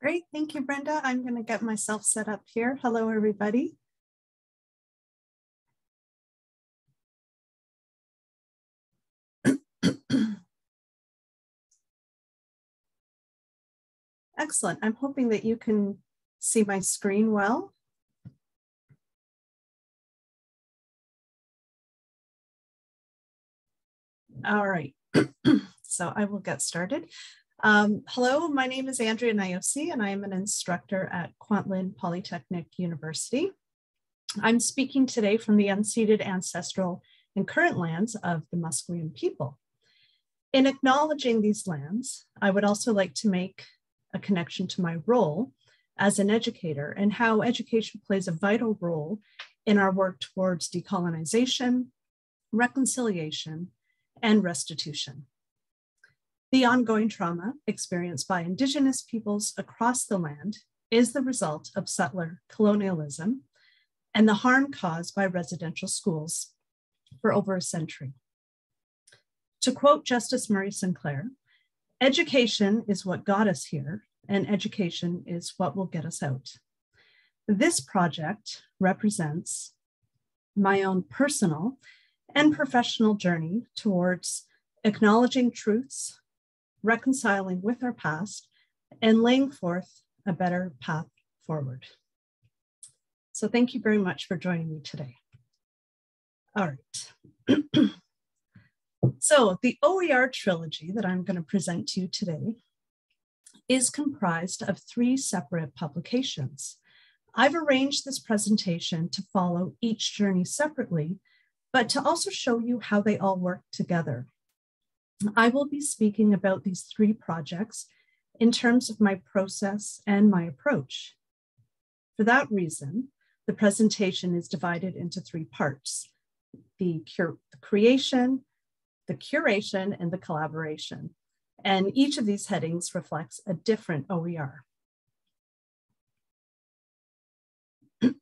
Great, thank you, Brenda. I'm going to get myself set up here. Hello, everybody. Excellent. I'm hoping that you can see my screen well. All right, so I will get started. Um, hello, my name is Andrea Niosi and I am an instructor at Kwantlen Polytechnic University. I'm speaking today from the unceded ancestral and current lands of the Musqueam people. In acknowledging these lands, I would also like to make a connection to my role as an educator and how education plays a vital role in our work towards decolonization, reconciliation, and restitution. The ongoing trauma experienced by Indigenous peoples across the land is the result of settler colonialism and the harm caused by residential schools for over a century. To quote Justice Murray Sinclair, education is what got us here, and education is what will get us out. This project represents my own personal and professional journey towards acknowledging truths reconciling with our past, and laying forth a better path forward. So thank you very much for joining me today. All right. so the OER trilogy that I'm going to present to you today is comprised of three separate publications. I've arranged this presentation to follow each journey separately, but to also show you how they all work together I will be speaking about these three projects in terms of my process and my approach. For that reason, the presentation is divided into three parts, the, the creation, the curation, and the collaboration. And each of these headings reflects a different OER.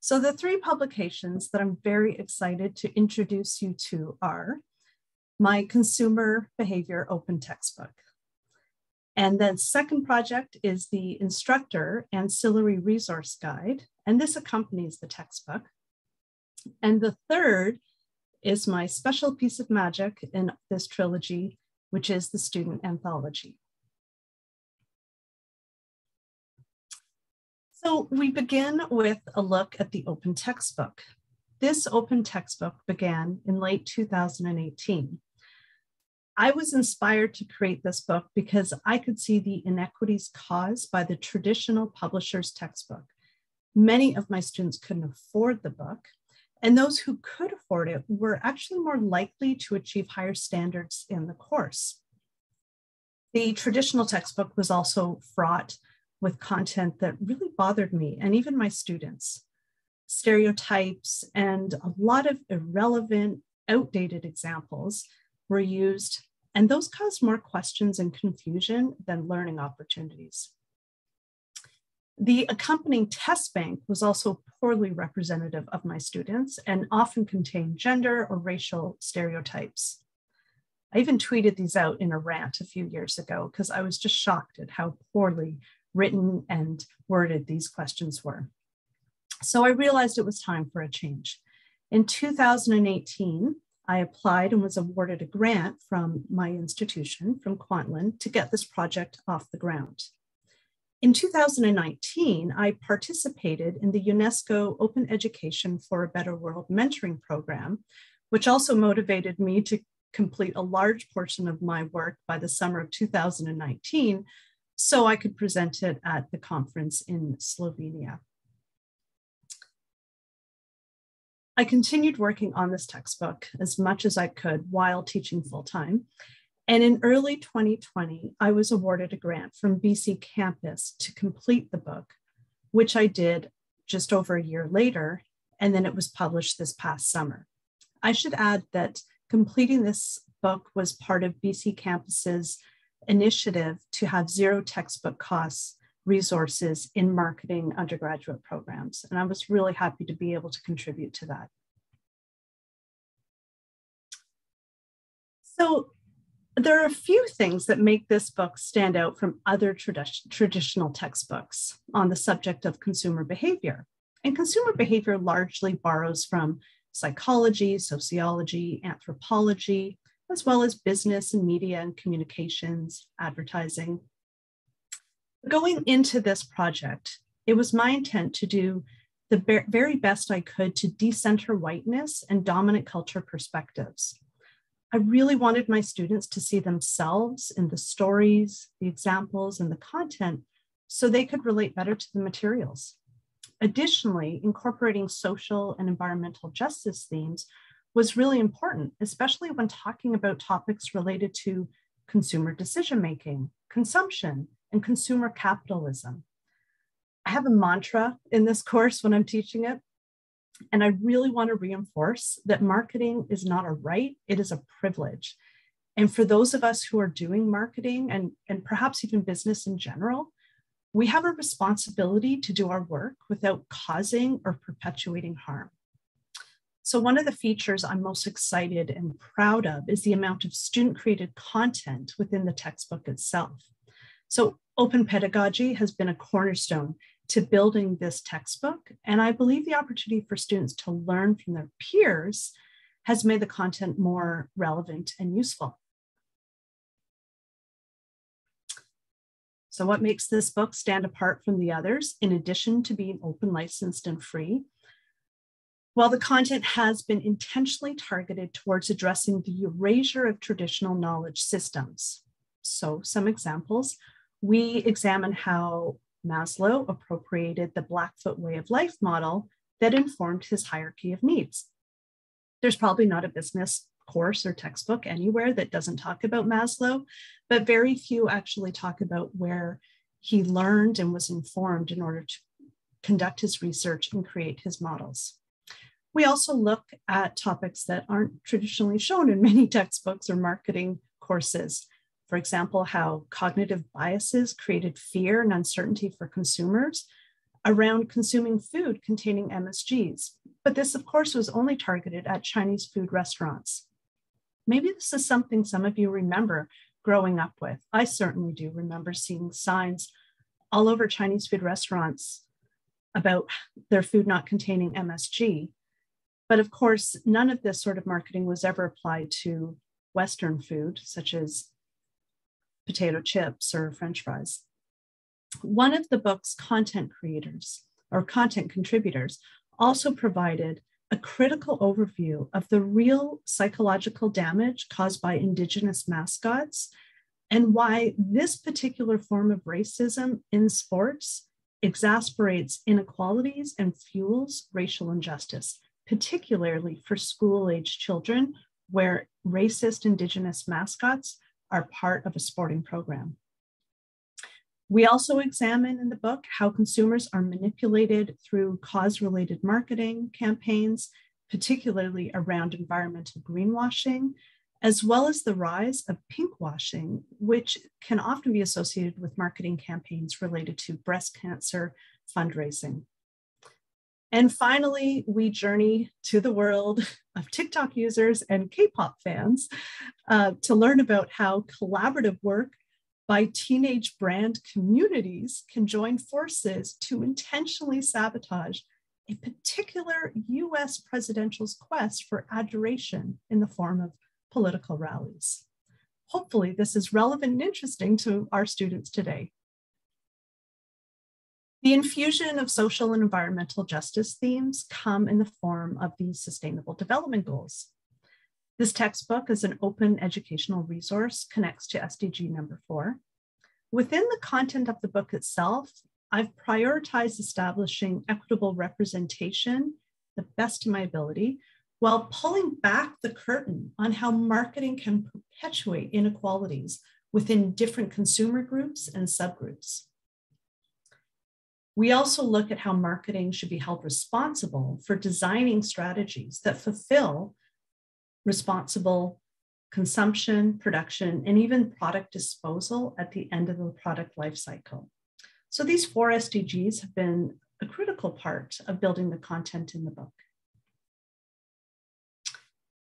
so the three publications that I'm very excited to introduce you to are my consumer behavior open textbook. And then second project is the instructor ancillary resource guide, and this accompanies the textbook. And the third is my special piece of magic in this trilogy, which is the student anthology. So we begin with a look at the open textbook. This open textbook began in late 2018 I was inspired to create this book because I could see the inequities caused by the traditional publisher's textbook. Many of my students couldn't afford the book, and those who could afford it were actually more likely to achieve higher standards in the course. The traditional textbook was also fraught with content that really bothered me and even my students. Stereotypes and a lot of irrelevant, outdated examples were used and those caused more questions and confusion than learning opportunities. The accompanying test bank was also poorly representative of my students and often contained gender or racial stereotypes. I even tweeted these out in a rant a few years ago because I was just shocked at how poorly written and worded these questions were. So I realized it was time for a change. In 2018, I applied and was awarded a grant from my institution, from Kwantlen, to get this project off the ground. In 2019, I participated in the UNESCO Open Education for a Better World mentoring program, which also motivated me to complete a large portion of my work by the summer of 2019 so I could present it at the conference in Slovenia. I continued working on this textbook as much as I could while teaching full time. And in early 2020, I was awarded a grant from BC Campus to complete the book, which I did just over a year later. And then it was published this past summer. I should add that completing this book was part of BC Campus's initiative to have zero textbook costs resources in marketing undergraduate programs. And I was really happy to be able to contribute to that. So there are a few things that make this book stand out from other tradi- traditional textbooks on the subject of consumer behavior. And consumer behavior largely borrows from psychology, sociology, anthropology, as well as business and media and communications, advertising. Going into this project, it was my intent to do the very best I could to decenter whiteness and dominant culture perspectives. I really wanted my students to see themselves in the stories, the examples, and the content so they could relate better to the materials. Additionally, incorporating social and environmental justice themes was really important, especially when talking about topics related to consumer decision making, consumption, and consumer capitalism. I have a mantra in this course when I'm teaching it and I really want to reinforce that marketing is not a right, it is a privilege. And for those of us who are doing marketing and, and perhaps even business in general, we have a responsibility to do our work without causing or perpetuating harm. So, one of the features I'm most excited and proud of is the amount of student created content within the textbook itself. So, open pedagogy has been a cornerstone to building this textbook. And I believe the opportunity for students to learn from their peers has made the content more relevant and useful. So what makes this book stand apart from the others, in addition to being open, licensed, and free? While the content has been intentionally targeted towards addressing the erasure of traditional knowledge systems. So some examples, we examine how Maslow appropriated the Blackfoot way of life model that informed his hierarchy of needs. There's probably not a business course or textbook anywhere that doesn't talk about Maslow, but very few actually talk about where he learned and was informed in order to conduct his research and create his models. We also look at topics that aren't traditionally shown in many textbooks or marketing courses, for example, how cognitive biases created fear and uncertainty for consumers around consuming food containing MSGs. But this, of course, was only targeted at Chinese food restaurants. Maybe this is something some of you remember growing up with. I certainly do remember seeing signs all over Chinese food restaurants about their food not containing MSG. But of course, none of this sort of marketing was ever applied to Western food, such as potato chips or french fries. One of the book's content creators or content contributors also provided a critical overview of the real psychological damage caused by Indigenous mascots and why this particular form of racism in sports exasperates inequalities and fuels racial injustice, particularly for school age children, where racist Indigenous mascots are part of a sporting program. We also examine in the book how consumers are manipulated through cause related marketing campaigns, particularly around environmental greenwashing, as well as the rise of pinkwashing, which can often be associated with marketing campaigns related to breast cancer fundraising. And finally, we journey to the world of TikTok users and K pop fans uh, to learn about how collaborative work by teenage brand communities can join forces to intentionally sabotage a particular US presidential's quest for adoration in the form of political rallies. Hopefully, this is relevant and interesting to our students today. The infusion of social and environmental justice themes come in the form of the Sustainable Development Goals. This textbook is an open educational resource, connects to SDG number four. Within the content of the book itself, I've prioritized establishing equitable representation, the best of my ability, while pulling back the curtain on how marketing can perpetuate inequalities within different consumer groups and subgroups. We also look at how marketing should be held responsible for designing strategies that fulfill responsible consumption, production, and even product disposal at the end of the product life cycle. So these four SDGs have been a critical part of building the content in the book.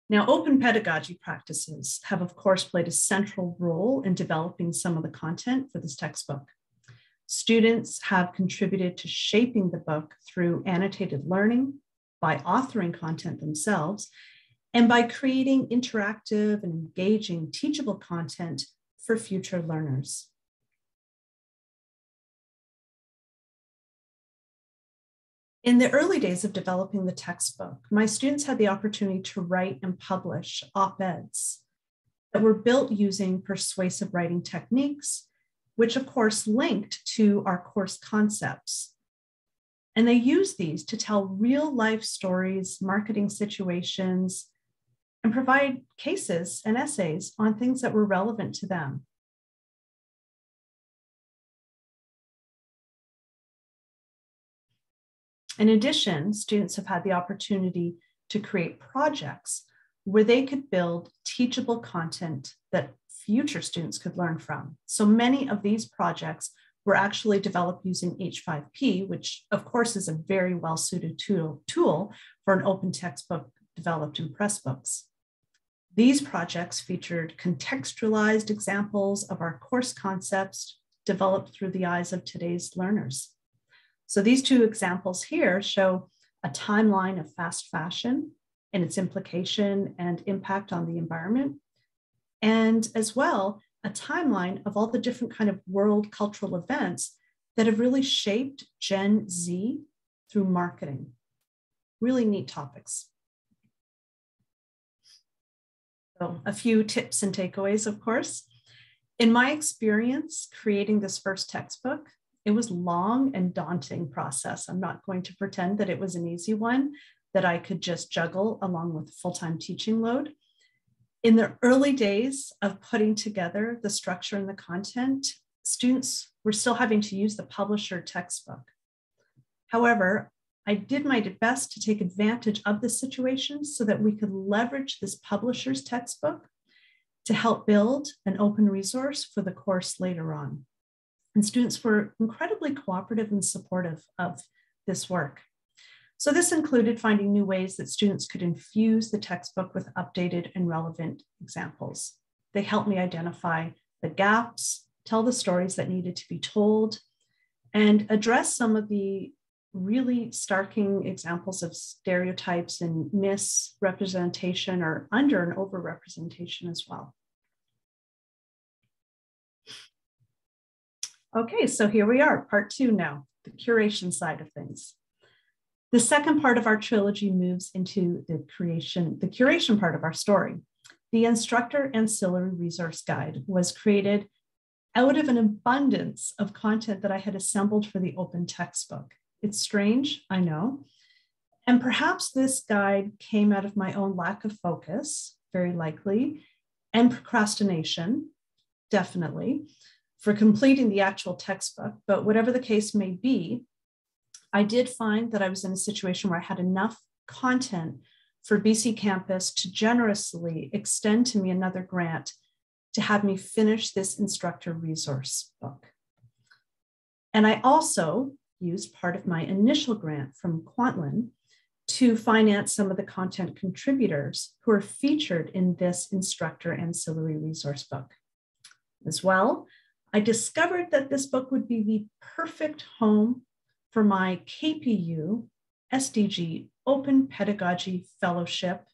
Now, open pedagogy practices have, of course, played a central role in developing some of the content for this textbook. Students have contributed to shaping the book through annotated learning, by authoring content themselves, and by creating interactive and engaging teachable content for future learners. In the early days of developing the textbook, my students had the opportunity to write and publish op-eds that were built using persuasive writing techniques, which of course linked to our course concepts. And they use these to tell real life stories, marketing situations, and provide cases and essays on things that were relevant to them. In addition, students have had the opportunity to create projects where they could build teachable content that future students could learn from. So many of these projects were actually developed using H5P, which of course is a very well suited tool, tool for an open textbook developed in Pressbooks. These projects featured contextualized examples of our course concepts developed through the eyes of today's learners. So these two examples here show a timeline of fast fashion and its implication and impact on the environment, and as well, a timeline of all the different kind of world cultural events that have really shaped Gen Z through marketing. Really neat topics. So a few tips and takeaways, of course. In my experience creating this first textbook, it was long and daunting process. I'm not going to pretend that it was an easy one that I could just juggle along with full-time teaching load. In the early days of putting together the structure and the content, students were still having to use the publisher textbook. However, I did my best to take advantage of the situation so that we could leverage this publisher's textbook to help build an open resource for the course later on. And students were incredibly cooperative and supportive of this work. So this included finding new ways that students could infuse the textbook with updated and relevant examples. They helped me identify the gaps, tell the stories that needed to be told, and address some of the really starking examples of stereotypes and misrepresentation or under and over representation as well. Okay, so here we are, part two now, the curation side of things. The second part of our trilogy moves into the creation, the curation part of our story. The instructor ancillary resource guide was created out of an abundance of content that I had assembled for the open textbook. It's strange, I know. And perhaps this guide came out of my own lack of focus, very likely, and procrastination, definitely for completing the actual textbook, but whatever the case may be, I did find that I was in a situation where I had enough content for BC Campus to generously extend to me another grant to have me finish this instructor resource book. And I also used part of my initial grant from Kwantlen to finance some of the content contributors who are featured in this instructor ancillary resource book. As well, I discovered that this book would be the perfect home for my KPU SDG Open Pedagogy Fellowship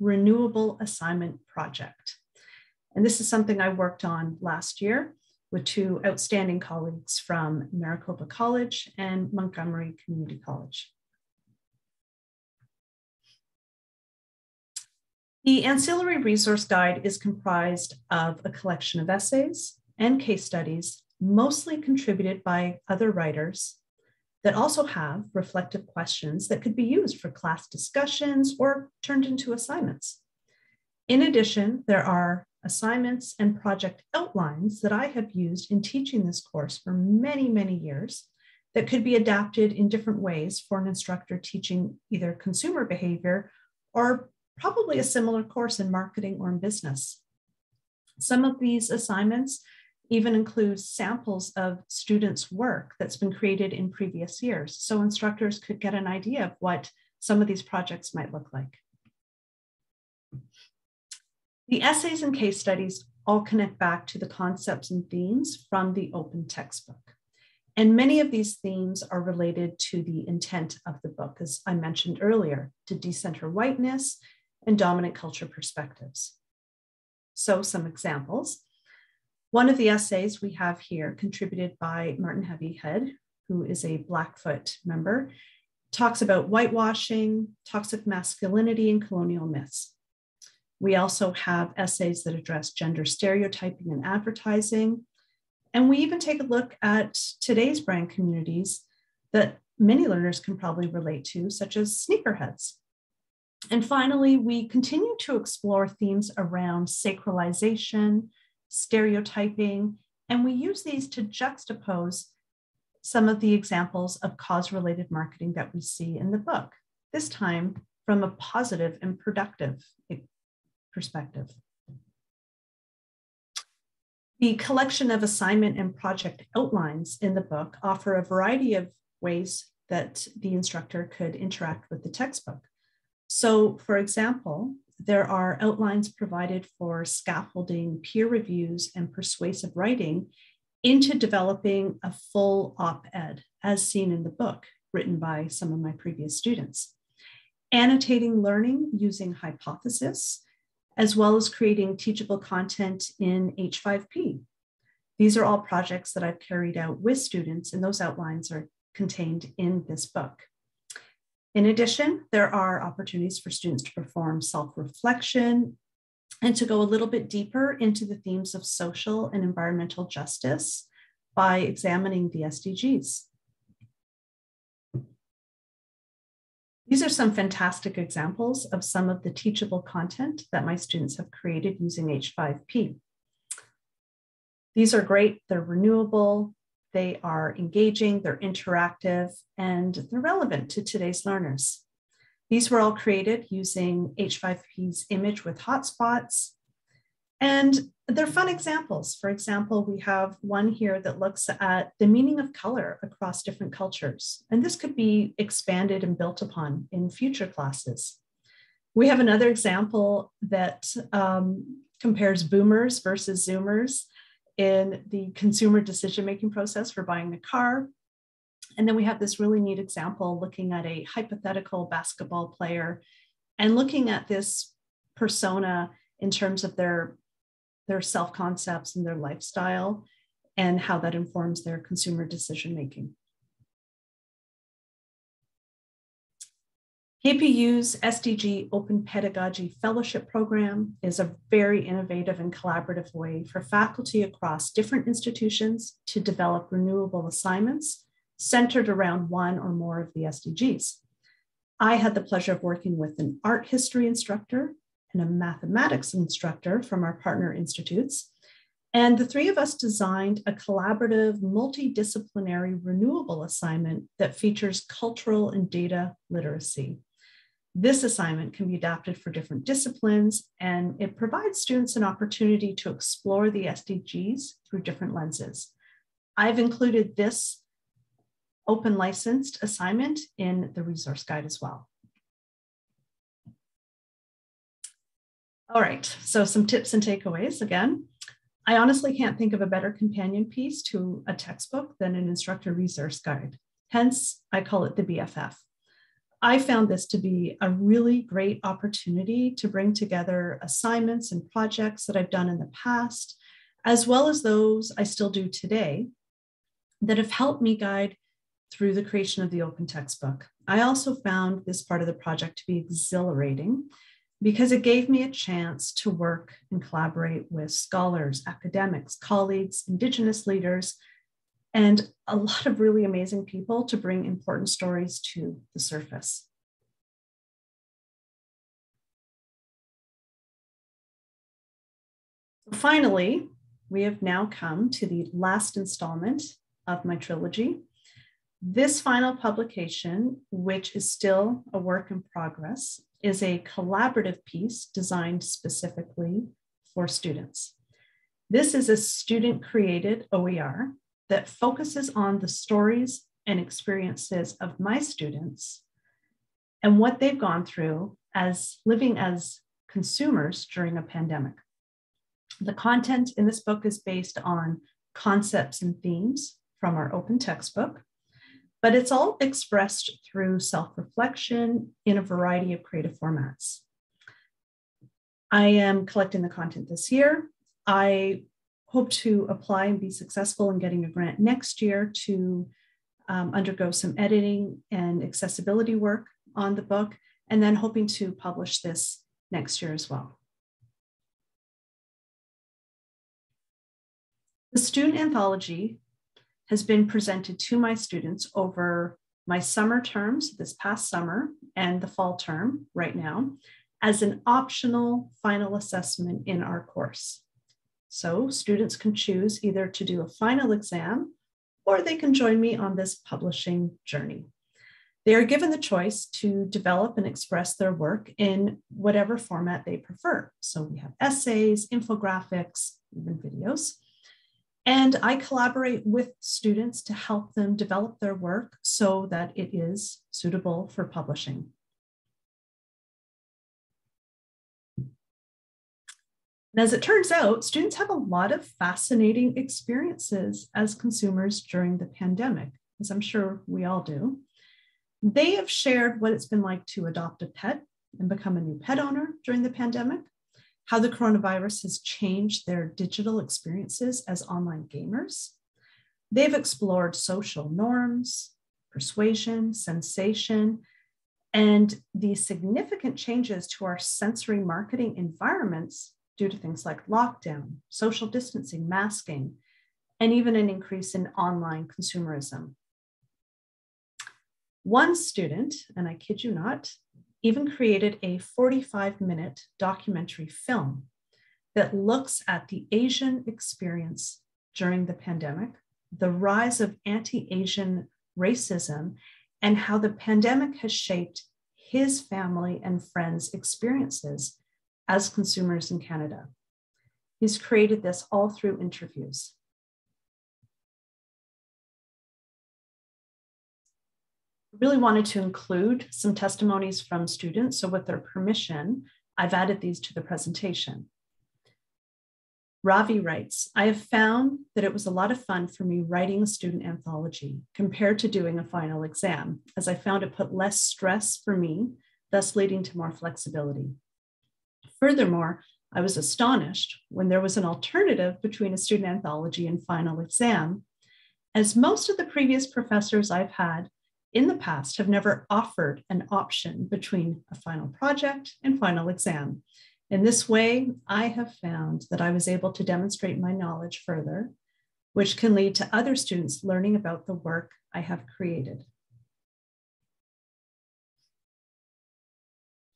Renewable Assignment Project. And this is something I worked on last year with two outstanding colleagues from Maricopa College and Montgomery Community College. The Ancillary Resource Guide is comprised of a collection of essays, and case studies, mostly contributed by other writers that also have reflective questions that could be used for class discussions or turned into assignments. In addition, there are assignments and project outlines that I have used in teaching this course for many, many years that could be adapted in different ways for an instructor teaching either consumer behavior or probably a similar course in marketing or in business. Some of these assignments even includes samples of students' work that's been created in previous years. So instructors could get an idea of what some of these projects might look like. The essays and case studies all connect back to the concepts and themes from the open textbook. And many of these themes are related to the intent of the book, as I mentioned earlier, to decenter whiteness and dominant culture perspectives. So, some examples. One of the essays we have here, contributed by Martin Heavyhead, who is a Blackfoot member, talks about whitewashing, toxic masculinity, and colonial myths. We also have essays that address gender stereotyping in advertising, and we even take a look at today's brand communities that many learners can probably relate to, such as sneakerheads. And finally, we continue to explore themes around sacralization, stereotyping, and we use these to juxtapose some of the examples of cause related marketing that we see in the book, this time from a positive and productive perspective. The collection of assignment and project outlines in the book offer a variety of ways that the instructor could interact with the textbook. So, for example, there are outlines provided for scaffolding, peer reviews, and persuasive writing into developing a full op ed, as seen in the book written by some of my previous students. Annotating learning using hypothesis as well as creating teachable content in H5P. These are all projects that I've carried out with students, and those outlines are contained in this book. In addition, there are opportunities for students to perform self-reflection and to go a little bit deeper into the themes of social and environmental justice by examining the SDGs. These are some fantastic examples of some of the teachable content that my students have created using H5P. These are great, they're renewable, they are engaging, they're interactive, and they're relevant to today's learners. These were all created using H5P's image with hotspots, and they're fun examples. For example, we have one here that looks at the meaning of color across different cultures. And this could be expanded and built upon in future classes. We have another example that um, compares boomers versus zoomers in the consumer decision-making process for buying a car. And then we have this really neat example looking at a hypothetical basketball player and looking at this persona in terms of their their self concepts and their lifestyle and how that informs their consumer decision making. KPU's SDG Open Pedagogy Fellowship Program is a very innovative and collaborative way for faculty across different institutions to develop renewable assignments centered around one or more of the SDGs. I had the pleasure of working with an art history instructor and a mathematics instructor from our partner institutes. And the three of us designed a collaborative, multidisciplinary renewable assignment that features cultural and data literacy. This assignment can be adapted for different disciplines, and it provides students an opportunity to explore the SDGs through different lenses. I've included this open licensed assignment in the resource guide as well. All right, so some tips and takeaways again. I honestly can't think of a better companion piece to a textbook than an instructor resource guide. Hence, I call it the BFF. I found this to be a really great opportunity to bring together assignments and projects that I've done in the past, as well as those I still do today, that have helped me guide through the creation of the open textbook. I also found this part of the project to be exhilarating because it gave me a chance to work and collaborate with scholars, academics, colleagues, Indigenous leaders, and a lot of really amazing people to bring important stories to the surface. Finally, we have now come to the last installment of my trilogy. This final publication, which is still a work in progress, is a collaborative piece designed specifically for students. This is a student created OER that focuses on the stories and experiences of my students and what they've gone through as living as consumers during a pandemic. The content in this book is based on concepts and themes from our open textbook, but it's all expressed through self reflection in a variety of creative formats. I am collecting the content this year. I hope to apply and be successful in getting a grant next year to um, undergo some editing and accessibility work on the book, and then hoping to publish this next year as well. The student anthology has been presented to my students over my summer terms this past summer and the fall term right now as an optional final assessment in our course. So students can choose either to do a final exam or they can join me on this publishing journey. They are given the choice to develop and express their work in whatever format they prefer. So we have essays, infographics, even videos. And I collaborate with students to help them develop their work so that it is suitable for publishing. And as it turns out, students have a lot of fascinating experiences as consumers during the pandemic, as I'm sure we all do. They have shared what it's been like to adopt a pet and become a new pet owner during the pandemic, how the coronavirus has changed their digital experiences as online gamers. They've explored social norms, persuasion, sensation, and the significant changes to our sensory marketing environments due to things like lockdown, social distancing, masking, and even an increase in online consumerism. One student, and I kid you not, even created a 45 minute documentary film that looks at the Asian experience during the pandemic, the rise of anti Asian racism, and how the pandemic has shaped his family and friends' experiences as consumers in Canada. He's created this all through interviews. really wanted to include some testimonies from students. So with their permission, I've added these to the presentation. Ravi writes, I have found that it was a lot of fun for me writing a student anthology compared to doing a final exam, as I found it put less stress for me, thus leading to more flexibility. Furthermore, I was astonished when there was an alternative between a student anthology and final exam, as most of the previous professors I've had in the past have never offered an option between a final project and final exam. In this way, I have found that I was able to demonstrate my knowledge further, which can lead to other students learning about the work I have created.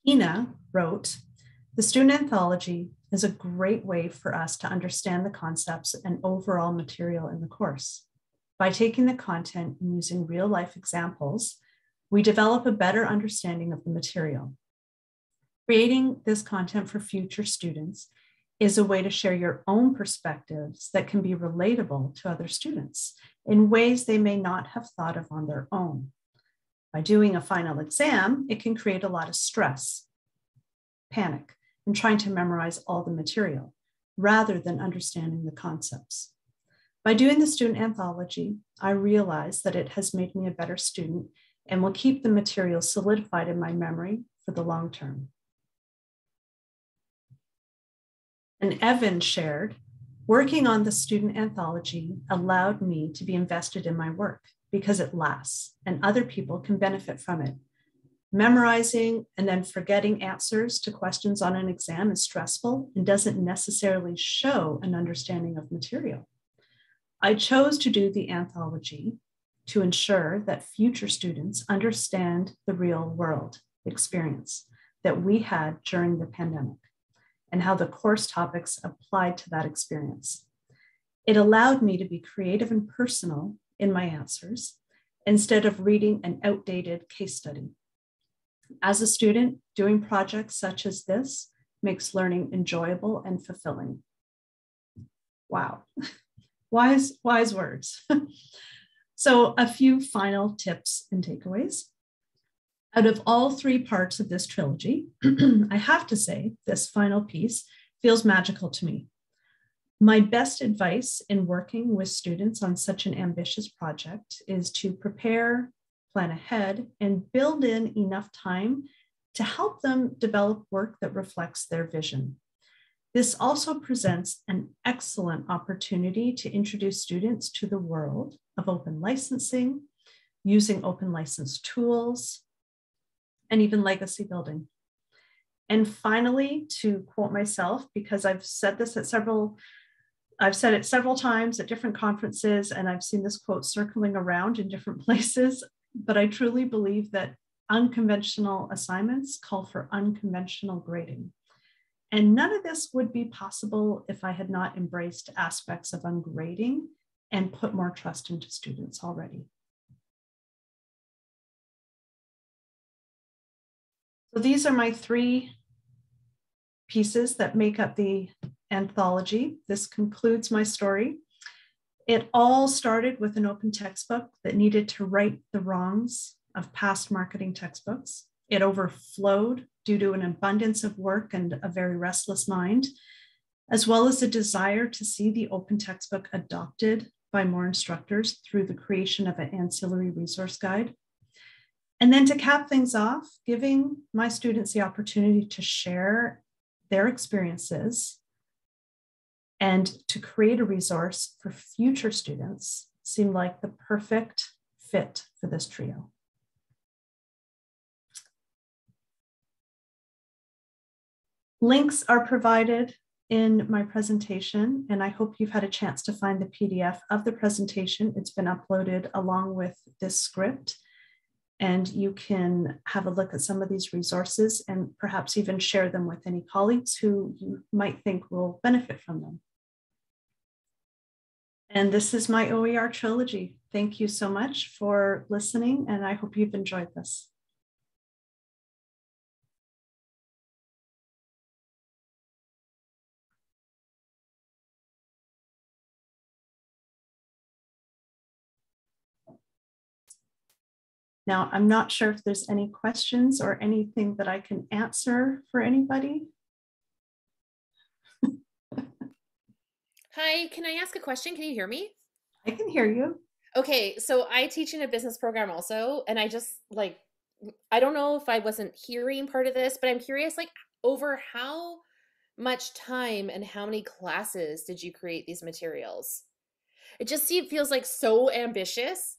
Ina wrote, the student anthology is a great way for us to understand the concepts and overall material in the course. By taking the content and using real life examples, we develop a better understanding of the material. Creating this content for future students is a way to share your own perspectives that can be relatable to other students in ways they may not have thought of on their own. By doing a final exam, it can create a lot of stress, panic, and trying to memorize all the material rather than understanding the concepts. By doing the student anthology, I realize that it has made me a better student and will keep the material solidified in my memory for the long term. And Evan shared, working on the student anthology allowed me to be invested in my work because it lasts and other people can benefit from it. Memorizing and then forgetting answers to questions on an exam is stressful and doesn't necessarily show an understanding of material. I chose to do the anthology to ensure that future students understand the real world experience that we had during the pandemic and how the course topics applied to that experience. It allowed me to be creative and personal in my answers instead of reading an outdated case study. As a student, doing projects such as this makes learning enjoyable and fulfilling. Wow. wise, wise words. so, a few final tips and takeaways. Out of all three parts of this trilogy, I have to say this final piece feels magical to me. My best advice in working with students on such an ambitious project is to prepare, plan ahead, and build in enough time to help them develop work that reflects their vision. This also presents an excellent opportunity to introduce students to the world of open licensing, using open license tools, and even legacy building. And finally, to quote myself, because I've said this at several, I've said it several times at different conferences, and I've seen this quote circling around in different places, but I truly believe that unconventional assignments call for unconventional grading. And none of this would be possible if I had not embraced aspects of ungrading and put more trust into students already. So these are my three pieces that make up the anthology. This concludes my story. It all started with an open textbook that needed to right the wrongs of past marketing textbooks. It overflowed due to an abundance of work and a very restless mind, as well as a desire to see the open textbook adopted by more instructors through the creation of an ancillary resource guide. And then to cap things off, giving my students the opportunity to share their experiences and to create a resource for future students seemed like the perfect fit for this trio. Links are provided in my presentation, and I hope you've had a chance to find the PDF of the presentation. It's been uploaded along with this script and you can have a look at some of these resources and perhaps even share them with any colleagues who you might think will benefit from them. And this is my OER trilogy. Thank you so much for listening, and I hope you've enjoyed this. Now, I'm not sure if there's any questions or anything that I can answer for anybody. Hi, can I ask a question? Can you hear me? I can hear you. Okay, so I teach in a business program also, and I just like, I don't know if I wasn't hearing part of this, but I'm curious, like, over how much time and how many classes did you create these materials? It just seems feels like so ambitious.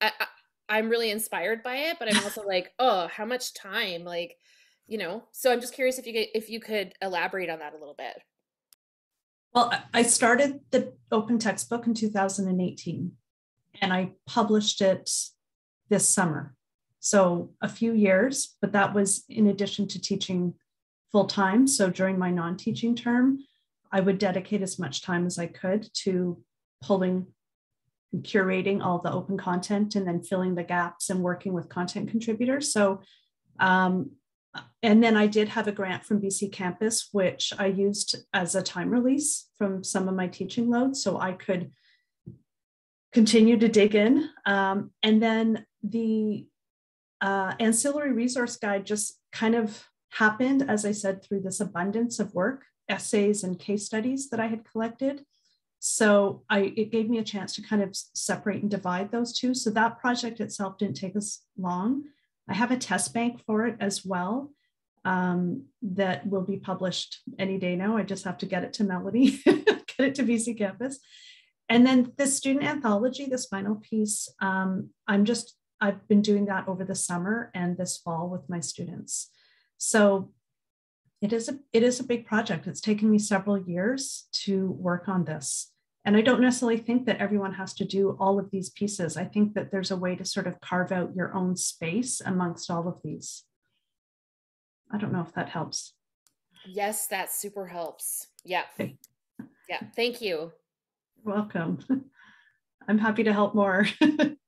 I, I'm really inspired by it, but I'm also like, oh, how much time? Like, you know. So I'm just curious if you could, if you could elaborate on that a little bit. Well, I started the open textbook in 2018 and I published it this summer. So a few years, but that was in addition to teaching full time. So during my non teaching term, I would dedicate as much time as I could to pulling curating all the open content and then filling the gaps and working with content contributors. So, um, and then I did have a grant from BC Campus, which I used as a time release from some of my teaching loads. So I could continue to dig in. Um, and then the uh, ancillary resource guide just kind of happened, as I said, through this abundance of work, essays and case studies that I had collected. So I, it gave me a chance to kind of separate and divide those two. So that project itself didn't take us long. I have a test bank for it as well um, that will be published any day now. I just have to get it to Melody, get it to BC Campus. And then the student anthology, this final piece, um, I'm just, I've been doing that over the summer and this fall with my students. So it is a it is a big project. It's taken me several years to work on this. And I don't necessarily think that everyone has to do all of these pieces. I think that there's a way to sort of carve out your own space amongst all of these. I don't know if that helps. Yes, that super helps. Yeah. Okay. Yeah. Thank you. You're welcome. I'm happy to help more.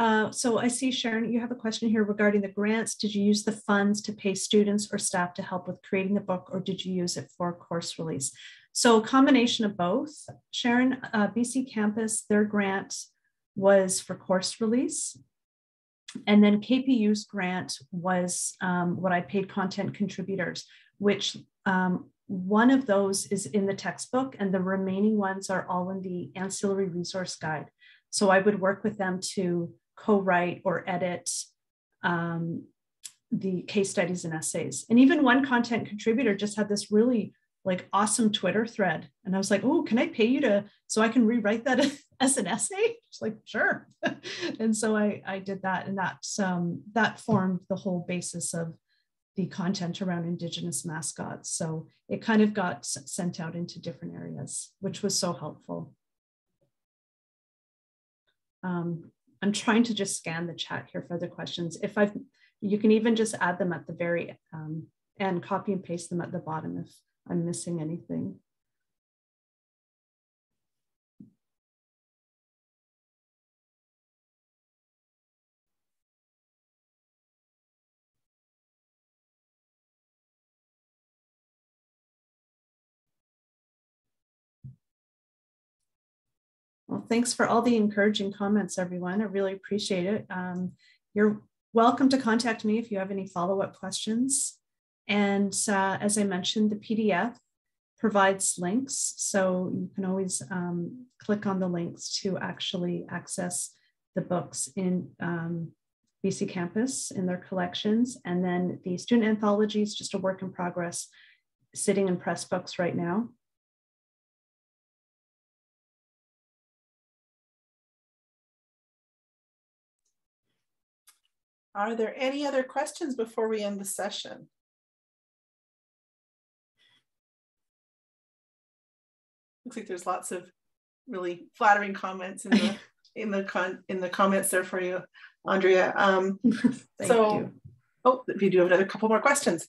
Uh, so I see Sharon, you have a question here regarding the grants. Did you use the funds to pay students or staff to help with creating the book or did you use it for course release? So a combination of both. Sharon, uh, BC Campus, their grant was for course release. And then KPU's grant was um, what I paid content contributors, which um, one of those is in the textbook and the remaining ones are all in the ancillary resource guide. So I would work with them to co-write or edit um, the case studies and essays. And even one content contributor just had this really like awesome Twitter thread. And I was like, oh, can I pay you to so I can rewrite that as an essay? She's like, sure. and so I, I did that. And that's um, that formed the whole basis of the content around Indigenous mascots. So it kind of got sent out into different areas, which was so helpful. Um, I'm trying to just scan the chat here for other questions. If I've, you can even just add them at the very um, end, copy and paste them at the bottom if I'm missing anything. Thanks for all the encouraging comments, everyone. I really appreciate it. Um, you're welcome to contact me if you have any follow-up questions. And uh, as I mentioned, the PDF provides links. So you can always um, click on the links to actually access the books in um, BC Campus in their collections. And then the student anthology is just a work in progress sitting in Pressbooks right now. Are there any other questions before we end the session? looks like there's lots of really flattering comments in the in the con in the comments there for you, Andrea. Um, so, you. oh, we do have another couple more questions.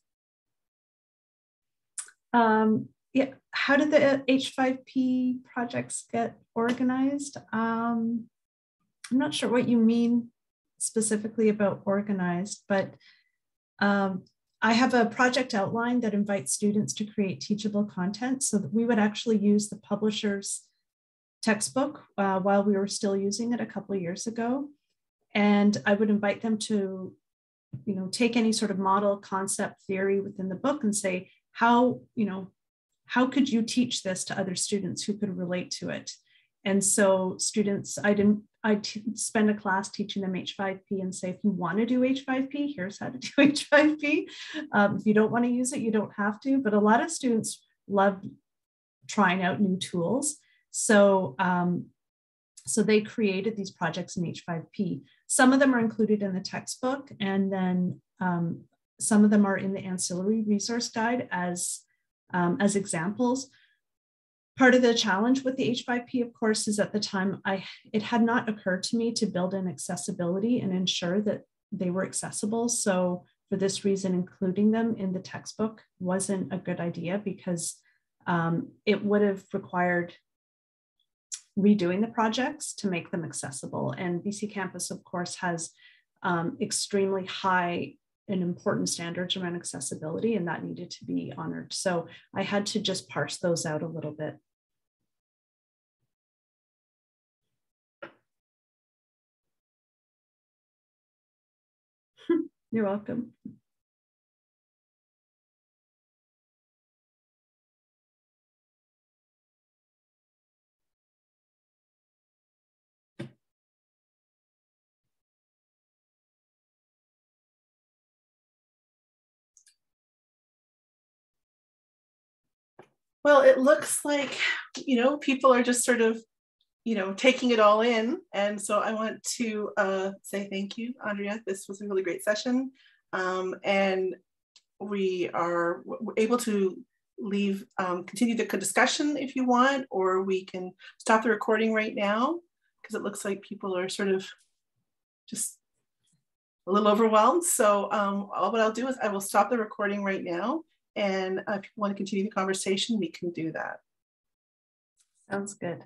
Um, yeah, how did the H5P projects get organized? Um, I'm not sure what you mean specifically about organized, but um, I have a project outline that invites students to create teachable content so that we would actually use the publisher's textbook uh, while we were still using it a couple of years ago. And I would invite them to, you know, take any sort of model concept theory within the book and say, how, you know, how could you teach this to other students who could relate to it? And so students, I didn't I spend a class teaching them H5P and say, if you want to do H5P, here's how to do H5P. Um, if you don't want to use it, you don't have to. But a lot of students love trying out new tools. So, um, so they created these projects in H5P. Some of them are included in the textbook, and then um, some of them are in the ancillary resource guide as, um, as examples. Part of the challenge with the H5P, of course, is at the time I it had not occurred to me to build in accessibility and ensure that they were accessible. So for this reason, including them in the textbook wasn't a good idea because um, it would have required redoing the projects to make them accessible. And BC Campus, of course, has um, extremely high and important standards around accessibility, and that needed to be honored. So I had to just parse those out a little bit. You're welcome. Well, it looks like, you know, people are just sort of, you know, taking it all in. And so I want to uh, say thank you, Andrea. This was a really great session. Um, and we are able to leave, um, continue the discussion if you want, or we can stop the recording right now because it looks like people are sort of just a little overwhelmed. So um, all what I'll do is I will stop the recording right now and if you want to continue the conversation, we can do that. Sounds good.